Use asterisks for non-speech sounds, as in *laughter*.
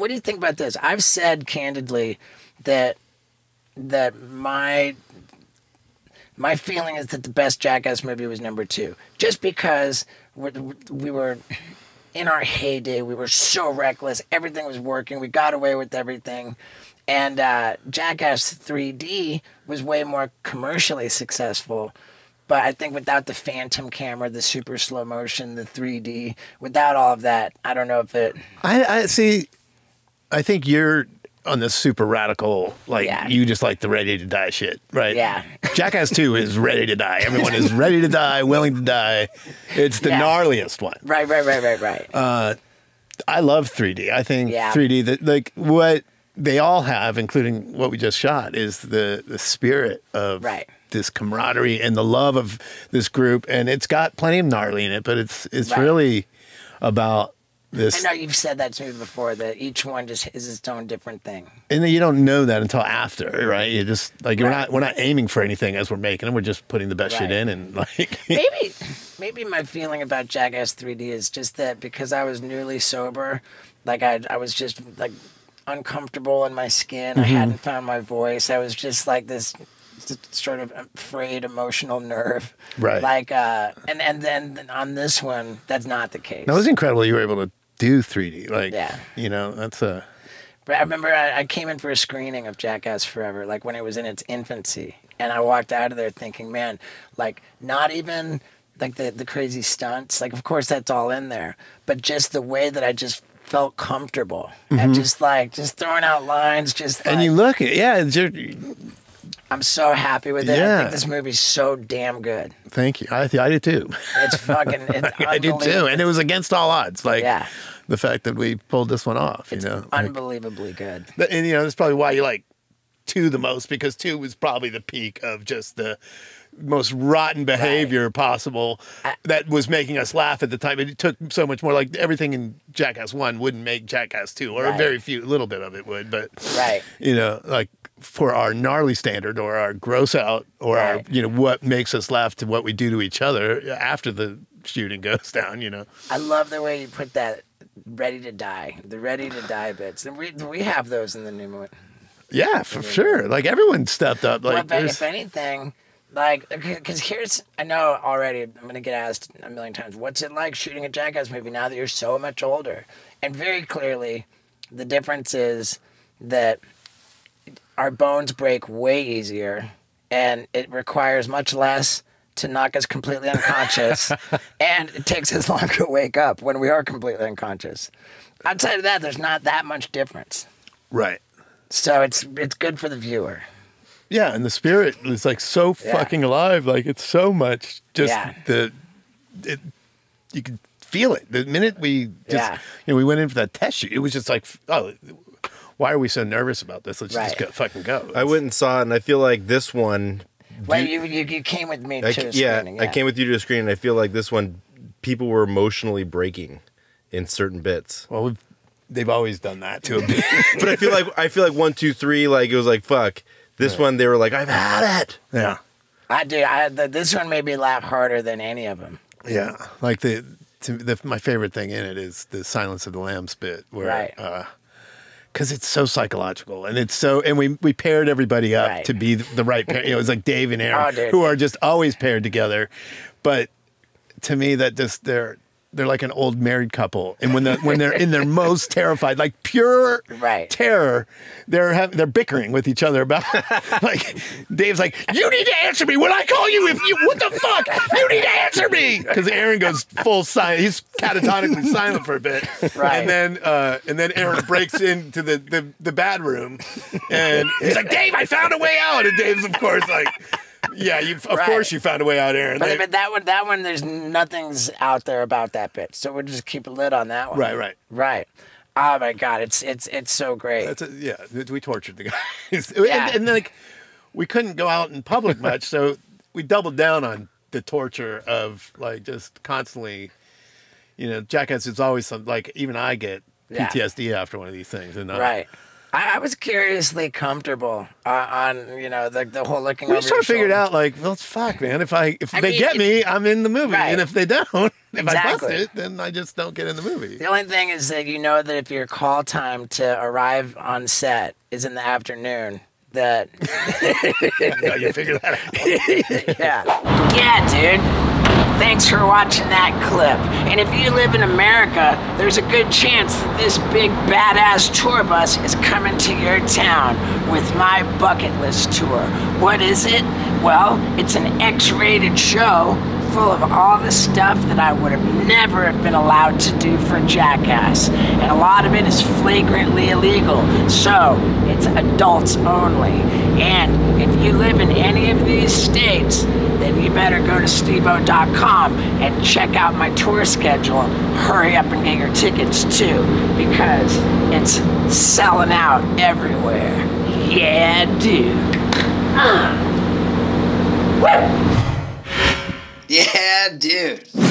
what do you think about this? I've said candidly that that my my feeling is that the best Jackass movie was number two, just because we, we were in our heyday. We were so reckless. Everything was working. We got away with everything. And uh, Jackass 3D was way more commercially successful. But I think without the phantom camera, the super slow motion, the 3D, without all of that, I don't know if it. I, I see. I think you're on this super radical, like Yeah. you just like the ready to die shit, right? Yeah. *laughs* Jackass 2 is ready to die. Everyone is ready to die, willing to die. It's the Yeah. gnarliest one. Right, right, right, right, right. Uh, I love 3D. I think Yeah. 3D that like what they all have, including what we just shot, is the the spirit of Right. this camaraderie and the love of this group. And it's got plenty of gnarly in it, but it's it's Right. really about I know you've said that to me before that each one just is its own different thing. and then you don't know that until after, right? You just like we're not we're not aiming for anything as we're making them. We're just putting the best shit in and like *laughs* maybe maybe my feeling about Jackass 3D is just that because I was newly sober, like I I was just like uncomfortable in my skin. Mm-hmm. I hadn't found my voice. I was just like this sort of frayed emotional nerve. Right. Like uh and and then on this one that's not the case. that was incredible. You were able to do 3D, like Yeah. you know that's a But I remember I, I came in for a screening of Jackass Forever, like when it was in its infancy, and I walked out of there thinking, man, like not even like the the crazy stunts, like of course that's all in there, but just the way that I just felt comfortable and just like just throwing out lines, just Mm-hmm. and like, you look at yeah. I'm so happy with it. I think this movie's so damn good. thank you. I I do too. It's fucking. *laughs* It's I do too, and it was against all odds. Like Yeah. the fact that we pulled this one off, It's you know, Like, unbelievably good. but- and you know that's probably why you like two the most because two was probably the peak of just the most rotten behavior possible that was making us laugh at the time. It took so much more. Like everything in Jackass One wouldn't make Jackass Two, or Right. very few, a little bit of it would, but Right. you know, like for our gnarly standard or our gross out or our you know what makes us laugh to what we do to each other after the shooting *laughs* goes down. You know. I love the way you put that. Ready to die, the ready to die bits, and we we have those in the new movie. Yeah, for sure. Like everyone stepped up. Well, Like if, if anything, like, *laughs* because here's, I know already, I'm going to get asked a million times, what's it like shooting a Jackass movie now that you're so much older? And very clearly, the difference is that our bones break way easier and it requires much less to knock us completely unconscious *laughs* and it takes us longer to wake up when we are completely unconscious. Outside of that, there's not that much difference. right. So it's it's good for the viewer. Yeah, and the spirit is like so Yeah. fucking alive. Like it's so much just Yeah. the it you can feel it. The minute we just Yeah. you know, we went in for that test shoot, it was just like oh why are we so nervous about this? Let's Right. just go fucking go. I went and saw it, and I feel like this one. Well, you, you you came with me I, to a yeah, screening. I came with you to a screen, and I feel like this one, people were emotionally breaking in certain bits. well, we've, they've always done that to a bit. *laughs* But I feel like I feel like one, two, three, like it was like fuck. This one, they were like, I've had it. yeah. I do. I the, this one made me laugh harder than any of them. Yeah, like the, to, the my favorite thing in it is the Silence of the Lambs bit, where Right. Uh, because it's so psychological and it's so, and we we paired everybody up Right. to be the, the right pair. it was like Dave and oh, Ehren, Oh, who are just always paired together. But to me, that just they're they're like an old married couple, and when the when they're in their most terrified, like pure Right. terror, they're they're bickering with each other about *laughs* like Dave's like, you need to answer me when I call you. If you what the fuck, you need to answer me because Ehren goes full silent. He's catatonically silent for a bit, Right. and then uh, and then Ehren breaks into the, the the bad room, and he's like, Dave, I found a way out, and Dave's of course like. Yeah, you of Right. course you found a way out, Ehren. But, They- but that one, that one, there's nothing's out there about that bit. So we'll just keep a lid on that one. Right, right. right. Oh my god, it's it's it's so great. That's a, yeah. We tortured the *laughs* guys, Yeah. and, and then, like we couldn't go out in public *laughs* much, so we doubled down on the torture of like just constantly. You know, Jackass is always some like even I get Yeah. PTSD after one of these things, and uh, right. I, I was curiously comfortable uh, on you know the the whole looking. We over just sort of figured out like, well, fuck, man. If I if I they mean, get it- me, I'm in the movie, Right. and if they don't, *laughs* if I bust Exactly. it, then I just don't get in the movie. The only thing is that you know that if your call time to arrive on set is in the afternoon, that *laughs* No, you figure that out. *laughs* yeah. Yeah, dude. Thanks for watching that clip. And if you live in America, there's a good chance that this big badass tour bus is coming to your town with my bucket list tour. What is it? Well, it's an X rated show full of all the stuff that I would have never have been allowed to do for Jackass. And a lot of it is flagrantly illegal. So, it's adults only. And if you live in any of these states, then you better go to steveo.com and check out my tour schedule. Hurry up and get your tickets too, because it's selling out everywhere. Yeah, dude. Uh. Yeah, dude.